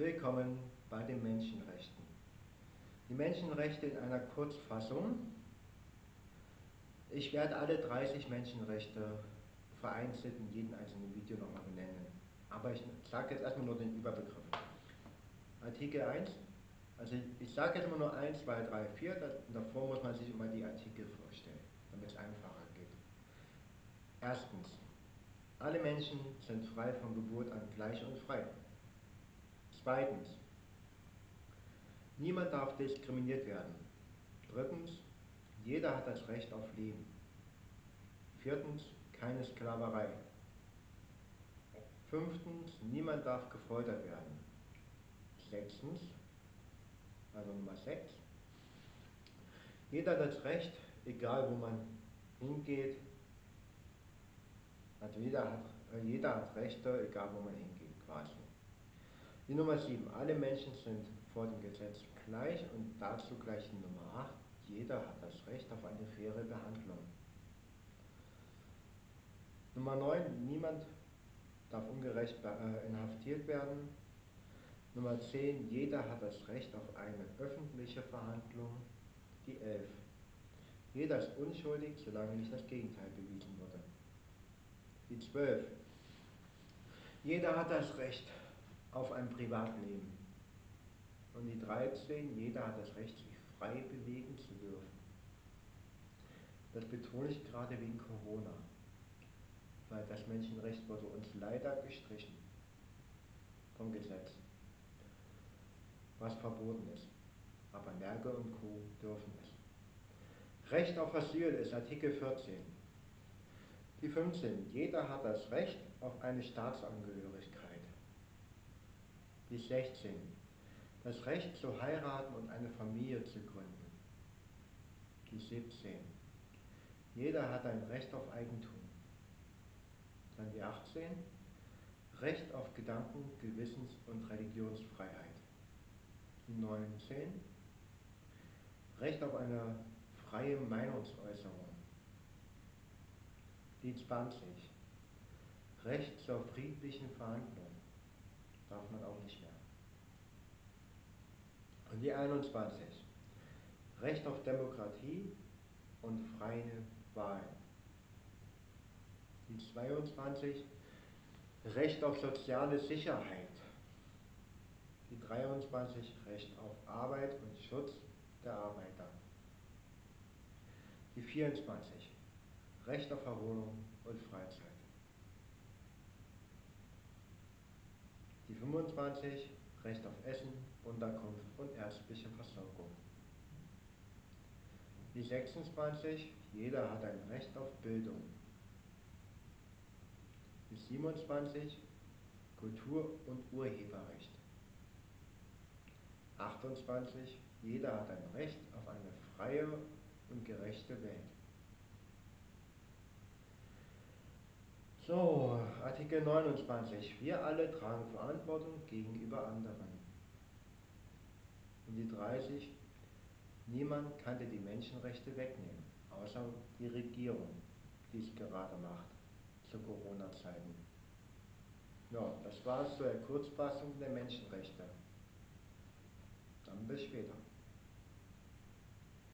Willkommen bei den Menschenrechten. Die Menschenrechte in einer Kurzfassung. Ich werde alle 30 Menschenrechte vereinzelt in jedem einzelnen Video nochmal benennen. Aber ich sage jetzt erstmal nur den Überbegriff. Artikel 1, also ich sage jetzt immer nur 1, 2, 3, 4, davor muss man sich immer die Artikel vorstellen, damit es einfacher geht. Erstens, alle Menschen sind frei von Geburt an gleich und frei. Zweitens, niemand darf diskriminiert werden. Drittens, jeder hat das Recht auf Leben. Viertens, keine Sklaverei. Fünftens, niemand darf gefoltert werden. Sechstens, also Nummer sechs, jeder hat das Recht, egal wo man hingeht, also jeder hat, jeder hat Rechte, egal wo man hingeht, quasi. Die Nummer 7. Alle Menschen sind vor dem Gesetz gleich und dazu gleich die Nummer 8. Jeder hat das Recht auf eine faire Behandlung. Nummer 9. Niemand darf ungerecht äh, inhaftiert werden. Nummer 10. Jeder hat das Recht auf eine öffentliche Verhandlung. Die 11. Jeder ist unschuldig, solange nicht das Gegenteil bewiesen wurde. Die 12. Jeder hat das Recht auf ein Privatleben. Und die 13, jeder hat das Recht, sich frei bewegen zu dürfen. Das betone ich gerade wegen Corona, weil das Menschenrecht wurde uns leider gestrichen vom Gesetz, was verboten ist. Aber Merkel und Co. dürfen es. Recht auf Asyl ist Artikel 14. Die 15. Jeder hat das Recht auf eine Staatsangehörigkeit die 16. Das Recht zu heiraten und eine Familie zu gründen. Die 17. Jeder hat ein Recht auf Eigentum. Dann die 18. Recht auf Gedanken-, Gewissens- und Religionsfreiheit. Die 19. Recht auf eine freie Meinungsäußerung. Die 20. Recht zur friedlichen Verhandlung darf man auch nicht mehr. Und die 21. Recht auf Demokratie und freie Wahlen. Die 22. Recht auf soziale Sicherheit. Die 23. Recht auf Arbeit und Schutz der Arbeiter. Die 24. Recht auf Erholung und Freizeit. Die 25 Recht auf Essen, Unterkunft und ärztliche Versorgung. Die 26 Jeder hat ein Recht auf Bildung. Die 27 Kultur- und Urheberrecht. 28 Jeder hat ein Recht auf eine freie und gerechte Welt. So, Artikel 29. Wir alle tragen Verantwortung gegenüber anderen. Und die 30. Niemand kann dir die Menschenrechte wegnehmen, außer die Regierung, die es gerade macht, zu Corona-Zeiten. Ja, das war es zur Kurzfassung der Menschenrechte. Dann bis später.